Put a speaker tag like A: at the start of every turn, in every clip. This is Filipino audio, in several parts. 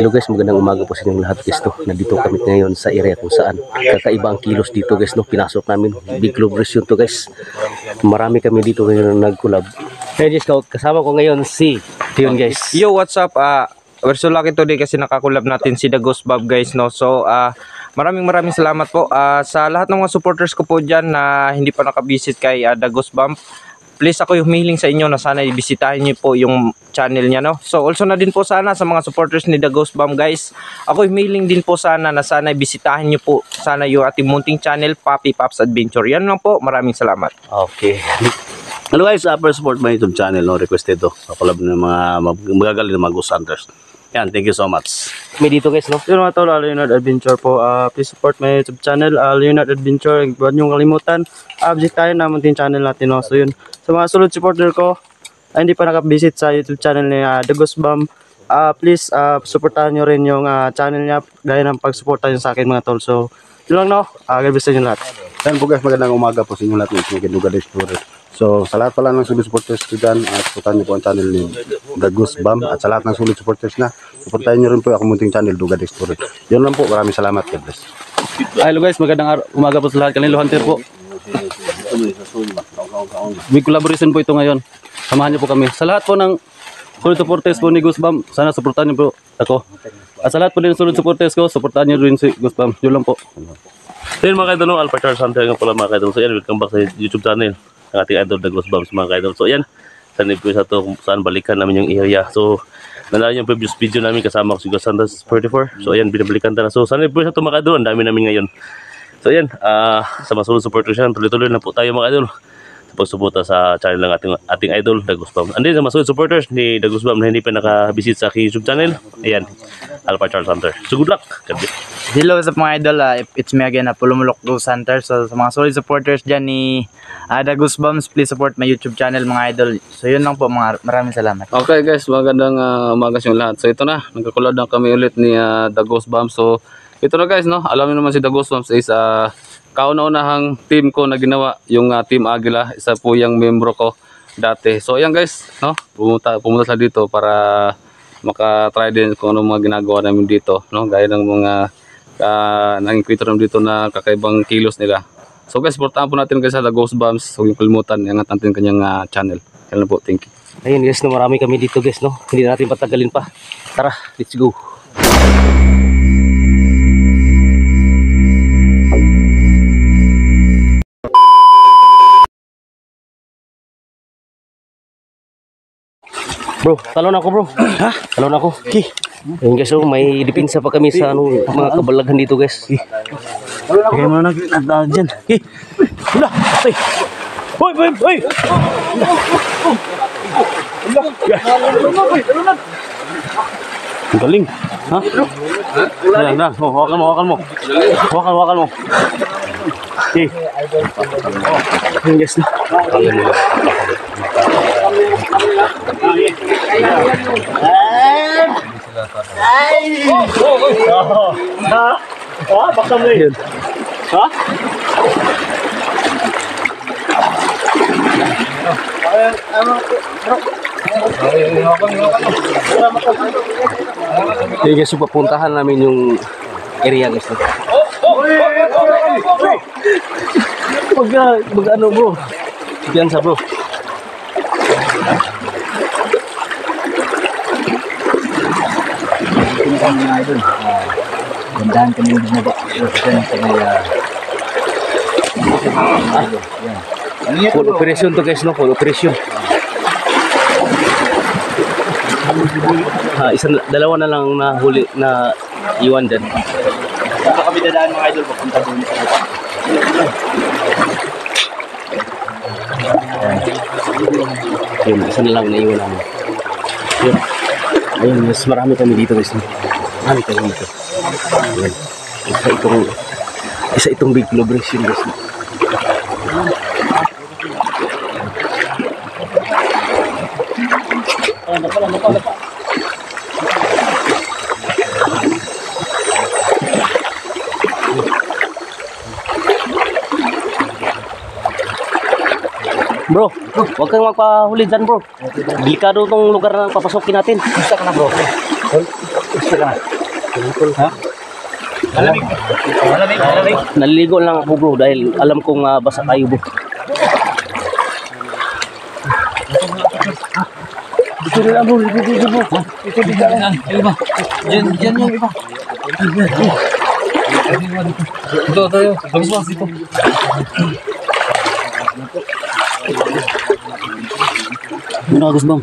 A: Hello guys, magandang umaga po sa inyong lahat guys no. Nandito kami ngayon sa area kung saan kakaiba kilos dito guys no. Pinasok namin. Big celebration to guys. Marami kami dito ngayon na nag-collab. Hey guys, kasama ko ngayon si Tion guys.
B: Yo, what's up? Ah, we're so lucky today kasi nakakulab natin si The Ghost Bob guys, no? So, ah, maraming maraming salamat po Ah, sa lahat ng mga supporters ko po dyan na hindi pa nakabisit kay ah, The Ghost Bump. Please ako yung humihiling sa inyo na sana ibisitahin niyo po yung channel niya, no? So, also na din po sana sa mga supporters ni The Ghost Bump, guys. Ako humihiling din po sana na sana ibisitahin niyo po sana yung ating munting channel, Papi Pops Adventure. Yan lang po. Maraming salamat.
A: Okay.
C: Hello guys, uh, first support my YouTube channel, no, requested to. Sa collab ng mga mag- magagaling na mga Ghost Hunters. Yan, thank you so much.
A: Kami dito guys no.
D: Yun mga tol, uh, Leonard Adventure po. Uh, please support my YouTube channel, uh, Leonard Adventure. Huwag niyong kalimutan. Update tayo na munting channel natin. No? So yun, sa mga sulod supporter ko, na hindi pa nakabisit sa YouTube channel ni uh, The Ghost Bomb, uh, please uh, supportahan niyo rin yung uh, channel niya gaya ng pagsuporta niyo sa akin mga tol. So, yun lang no. Uh, God bless sa inyo lahat.
C: Yan po guys, magandang umaga po sa inyo lahat ng Kinuga Explorer. So, sa lahat pala ng sulit supporters ko dyan, at supportahan niyo po ang channel ni Ghost Bomb. At sa lahat ng sulit supporters na, supportahan niyo rin po ako munting channel, Dugad Explorer. Yun lang po, maraming salamat. God bless.
D: Hello guys, magandang umaga po sa lahat. Kanilo Hunter po. Big collaboration po ito ngayon. Samahan niyo po kami. Sa lahat po ng solid supporters po ni Goosebump, sana supportahan niyo po ako. At sa lahat po din ng solid supporters ko, supportahan niyo rin si Goosebump. Yun lang po.
E: Yun mga kaidol, no, Alpha Charles Hunter nga pala mga kaidol. So yan, welcome back sa YouTube channel. Ang ating idol Douglas Bums mga kaidol. So yan, sa po sa to kung saan balikan namin yung area. So nalala yung previous video namin kasama ko si Gus Santos 44. So ayan, binabalikan ta na. So sana po sa to mga kaidol, ang dami namin ngayon. So yan, ah sa mga sulod supporters yan, tuloy-tuloy na po tayo mga kaidol. Sa pagsuporta sa channel ng ating ating idol, Douglas Bum. And then sa mga supporters ni Douglas Bum na hindi pa nakabisit sa aking YouTube channel, ayan, Alpha Charles Hunter. So good luck! God bless.
F: Hello sa mga idol, ah, it's me again, uh, Pulumulok Ghost Hunter. So sa mga solid supporters dyan ni uh, The Goosebumps, please support my YouTube channel mga idol. So yun lang po, mga maraming salamat.
D: Okay guys, magandang uh, umaga sa inyo lahat. So ito na, nagkakulad na kami ulit ni uh, Bomb. So ito na guys, no? alam niyo naman si Ghost Bombs is uh, kauna-unahang team ko na ginawa, yung uh, Team Agila. Isa po yung membro ko dati. So ayan guys, no? pumunta, pumunta sila dito para maka-try din kung ano mga ginagawa namin dito. No? Gaya ng mga uh, nangingkwento namin dito na kakaibang kilos nila. So guys, supportahan po natin guys sa The Ghost Bombs. Huwag yung kalimutan, iangat natin kanyang uh, channel. Yan po, thank you.
A: Ayun guys no, marami kami dito guys no. Hindi na natin patagalin pa. Tara, let's go. Bro, talon ako bro. Ha? Talon ako. Okay. Ayun guys, oh, may depensa pa kami sa ano, mga kabalaghan dito guys.
D: Kaya mo na nagdaan dyan.
A: Okay. Wala. Ay. Hoy, hoy, hoy.
D: Ang galing. Ha? Yan, yan. Oh, hawakan mo, hawakan mo. Hawakan, hawakan mo.
A: Okay. Ayun guys no. Ah, baka mo yun. Ha? Hindi guys, so papuntahan namin yung area guys. Pag, pag ano bro. Diyan sa bro.
F: Gandaan kami yung bumaba. Dyan sa may...
A: Full operation to guys no, full operation. Ah, isang dalawa na lang na huli na iwan din.
F: Dito kami dadaan mga idol, papunta doon sa
A: Yun, isa na lang na iwan namin. Yun. Ayun, mas marami kami dito guys. No. Marami kami dito. Ayun. Isa itong isa itong big celebration guys. no. Bro, huwag kang magpahuli dyan bro. Delikado tong lugar na papasokin natin. Basta ka na bro. Naliligo lang ako bro dahil alam kong ah, basa kayo bro. Dito na lang bro, dito dito bro. Dito dito lang. Iba. Diyan, diyan yung iba.
D: Ito, tayo. Tapos mas dito.
A: Ano Agus bang?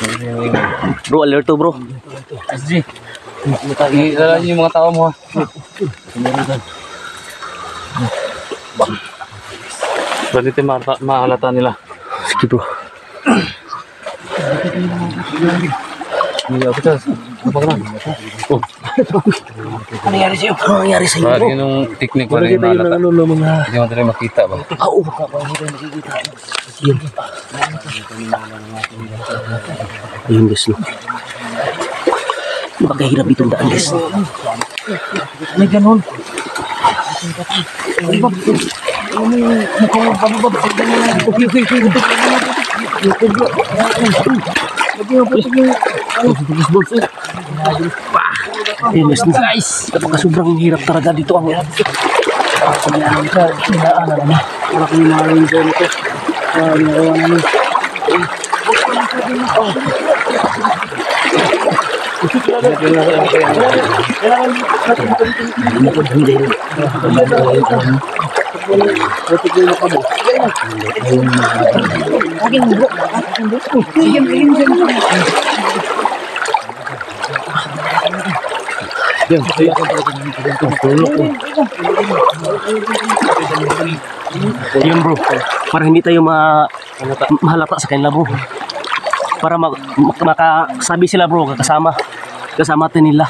A: Bro, alerto bro.
D: Ilala niyo yung mga tao mo ha. Ganito yung ma- mahalata nila.
A: Sige bro.
D: Hindi ako ka na?
A: Ano nangyari sa'yo? Ano nangyari sa'yo bro?
D: Parang yung technique mahalata.
A: ano ng mga...
D: Hindi mo tayo makita ba?
A: Ah, oo, baka pa hindi tayo. Yun. Ayun guys, no. Napakahirap itong daan guys. May ganon. Ayun guys, no. Napaka sobrang hirap talaga dito ang hirap. Sa sinaan na naman. Para kung maaaring sa nito. Ah, ginagawa namin. Yun bro, para hindi tayo ma mahalata sa kanila bro. Para mak- makasabi sila bro, kasama. Kasama natin nila.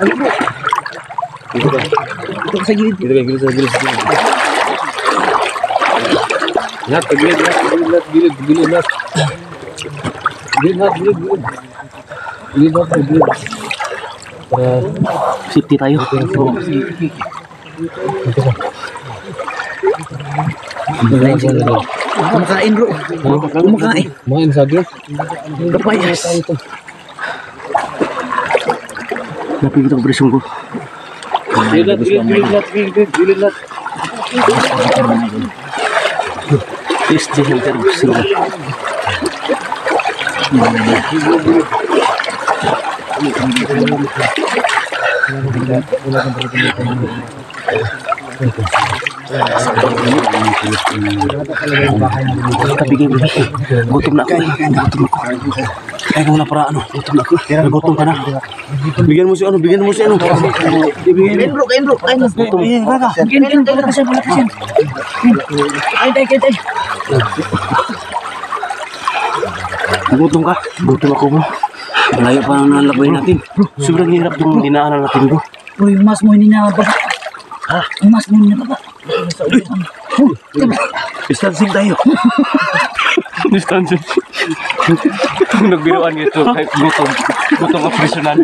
D: Gilid ka, gilid sa gilid. Lahat, gilid, lahat, gilid, lahat, gilid, gilid, lahat. Gilid, lahat, gilid, gilid. Gilid, lahat, gilid.
A: Safety tayo. Bro. Kumakain bro. Kumakain.
D: Mga sa gilid.
A: Kapayas. Napigit ang presyon ko.
D: Gilid, lahat, gilid, gilid, lahat, gilid, gilid, gilid, lahat.
A: Yes, di center sila. Kabigay mo. Gutom na ako. Gutom ako. Kaya ko na para ano. Gutom na ako. Gutom ka na. Bigyan mo si ano. Bigyan mo si ano. Bigyan bro. Kain bro. Kain bro. Gutom. Bigyan bigyan. Wala kasi. Wala kasi. Ay, tay, tay, tay. Gutom ka? Gutom ako bro. Malayo pa ang nalakbay natin. Sobrang hirap yung dinaanan natin bro.
G: Bro, yung mas mo hindi na baba. Ha? Mas mo na baba.
A: Distancing tayo.
B: Distancing. Itong nagbiruan ito, kahit gutom. Gutom ka prisonan.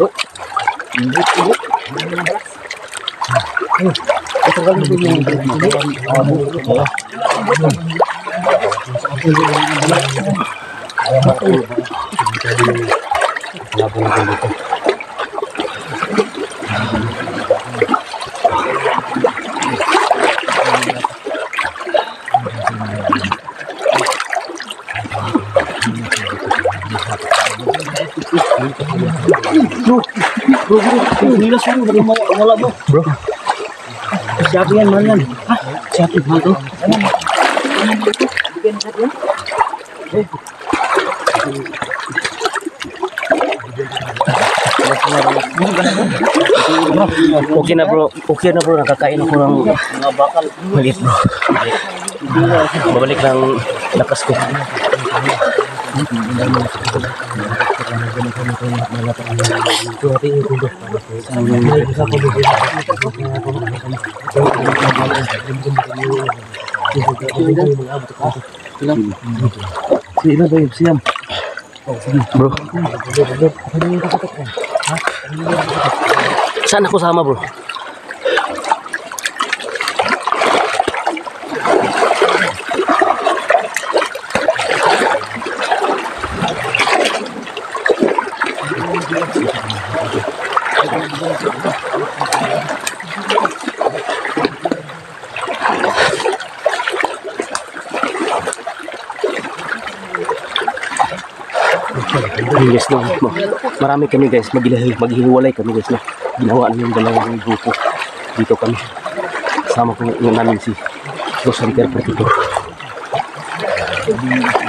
B: Oh,
G: ini tuh, ini tuh, ini tuh, ini tuh, Bro, bro, bro, bro, bro, bro, bro, Bro, bro,
A: bro, bro, bro, bro, bro, bro, Bro. Siapa yang bro, bro, Siapa yang
G: bro,
A: Okay na bro, okay na bro, nakakain ako ng mga bakal. Maliit bro. Babalik ng lakas ko.
G: Sino ba yun? Siyam.
A: Bro. Saan ako sama bro? Ayun guys, no, ma- marami kami guys, maghihiwalay, kami guys, no. Ginawa namin yung dalawang grupo. Dito kami. Sama ko namin si Los Interpretator. Bro,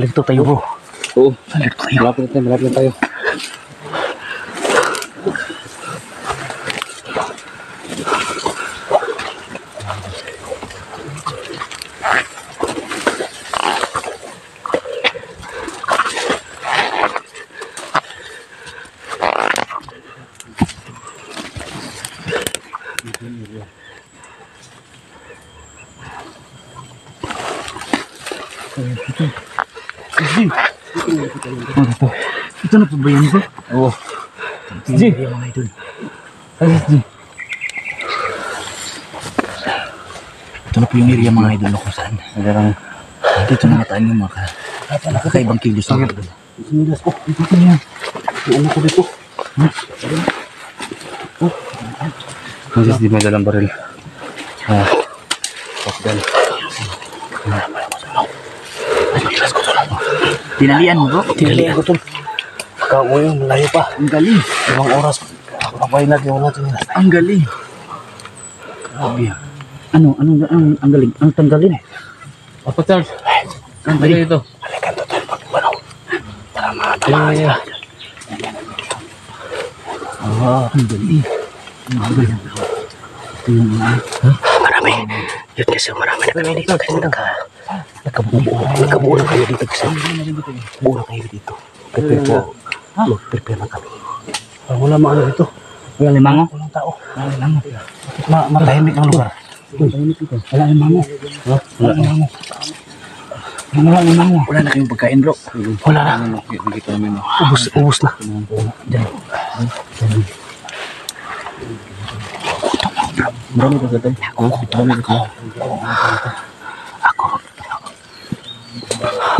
A: alerto tayo bro.
D: Oo. Malapit na tayo, malapit na tayo.
G: Ito na po ba yun bro? Oo. Sige. mga idol. Sige. Ito na po yung area mga idol kung saan. Agarang dito na mataan yung mga ka- kakaibang kilos ng idol. Sinilas ko. Ito ko yan. Yung anak ko dito.
D: Francis, di may dalang baril. Ah,
G: Tinalian mo bro?
A: Tinalian ko tol. Kauwi yun, malayo pa.
G: Ang galing.
A: Ibang oras. Kapay natin, wala natin.
G: Ang galing. Grabe. Ano, ano, ang, ang galing? Ang tanggalin.
D: Apa Charles? Ang tayo ito.
G: Ah, ang galing. Ang galing. Ito yung mga
A: Marami. Yun kasi marami na kami dito. Kasi nagka, nagkabuo, nagkabuo na kayo dito. Kasi buo kayo dito. Ubus.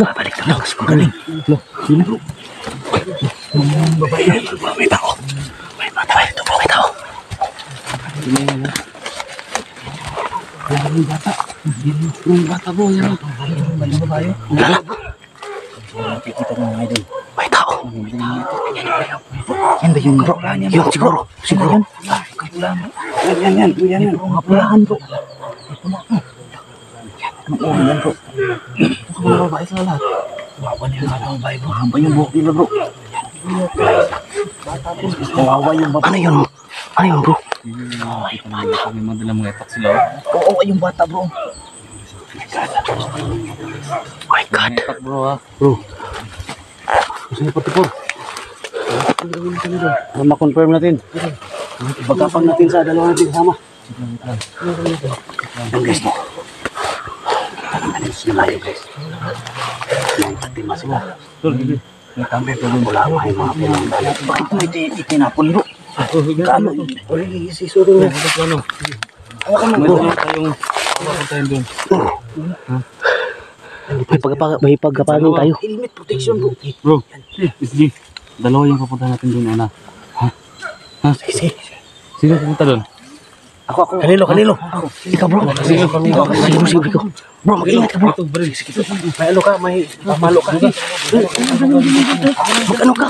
A: Babalik na. Ang galing.
G: Sino bro?
A: Babae. May tao. May mata. May tao. May tao.
G: Yung bata bro, yan. May babae. Nakikita ko mga idol.
A: May tao.
G: Yan ba yung bro? Yan,
A: Yun, siguro. Siguro.
G: Yan, yan, yan. Yan, yan. Mga pulahan bro. Ano ko yan bro? Baka mga babae sa lahat. Wawa na yung mga babae bro. Hamba yung buhok nila bro. Wawa yung babae.
A: Ano yun? Ano yun bro?
D: Kami madalang mga etak sila.
G: Oo, yung bata bro.
A: My God.
D: Etak bro ha.
A: Bro. Gusto niyo patipor? Para natin. Pagkapang natin sa dalawa natin kasama. Yan guys, na tayo guys. Yan, tatima sila. Wala pa yung mga pinanggalan. Bakit mo iti- itinapon bro? Kano? Wala yung isisuro na. May pagkapa may pagkapanin tayo. Helmet protection bro.
G: Bro, SG. Dalawa yung papunta natin doon, ana.
A: Sige.
G: Sino pupunta doon?
A: Ako, ako. Kanilo, kanilo. Ikaw bro. Sige, ikaw. Sige mo, sige ikaw. Bro, mag-ingat ka bro. May ano ka, may pamalo ka. Mag-ano ka?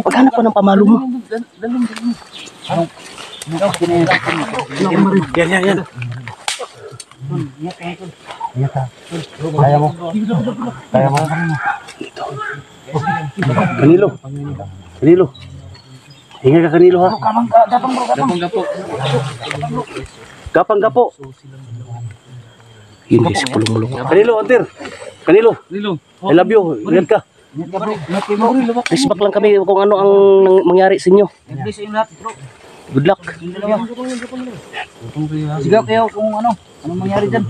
A: Maghanap ka ng pamalo mo. Yan, yan, yan. Kaya mo. Kaya mo. Kanilo. Kanilo. Hinga ka kanilo ha. Gapang gapo. Yun guys, pulong-mulong. Kanilo, Antir. Kanilo.
G: Lilo.
A: I love you. Ingat ka. Respect lang kami kung ano ang mangyari sa inyo. Good luck.
G: Sigaw kayo kung ano, anong mangyari dyan.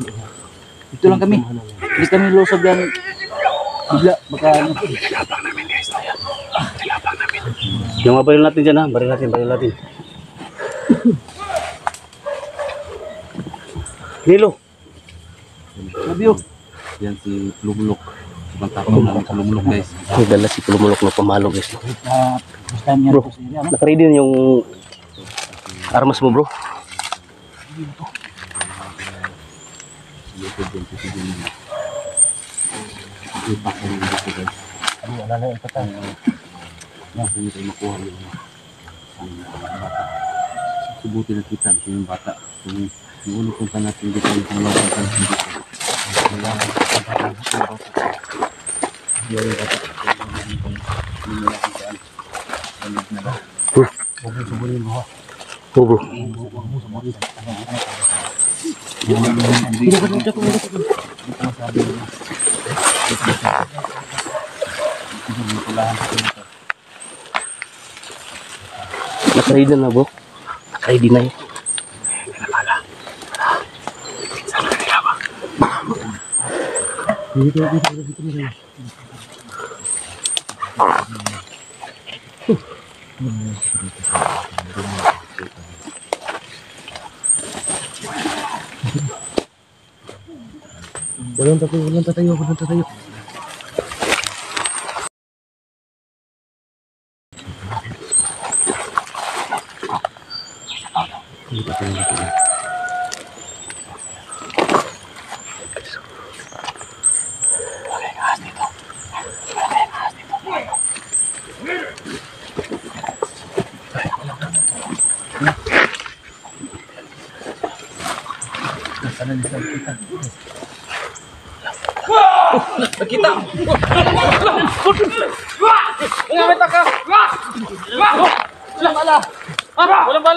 G: Ito lang kami. Hindi kami lusog yan. Bigla, baka ano.
A: Yung mga baril natin dyan ha. Baril natin, baril natin. Nilo.
G: Love you. Yan si Lumulok. Ibang takbo namin sa Lumulok guys.
A: May dala si Pulumulok ng pamalo guys. no?
G: First time yan
A: Bro,
G: po sa inyo, ano?
A: nakaready na yung armas mo bro.
G: Subuti na kita yung bata. Kung yung ulo natin dito yung punta natin dito.
A: Oh bro. Nakaready na bro. Nakaready na yun. Walang tatayo, walang tatayo, walang tatayo.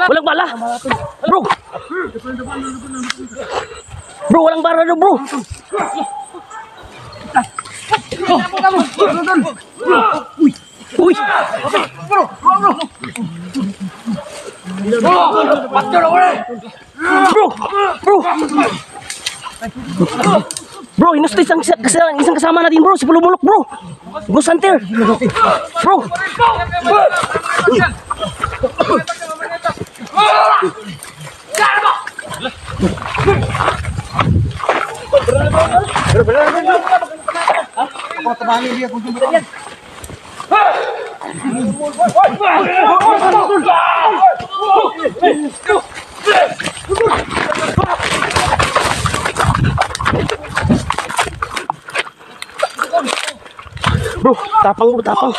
A: Walang bala. Bro. Bro, walang bala daw, bro. Uy. Uy. Bro. Bro. Bro, inustis ang isa, isa- isang kasama natin, bro. Si Pulumulok, bro. Bro Santer. Bro. Bro, tapang bro, tapang.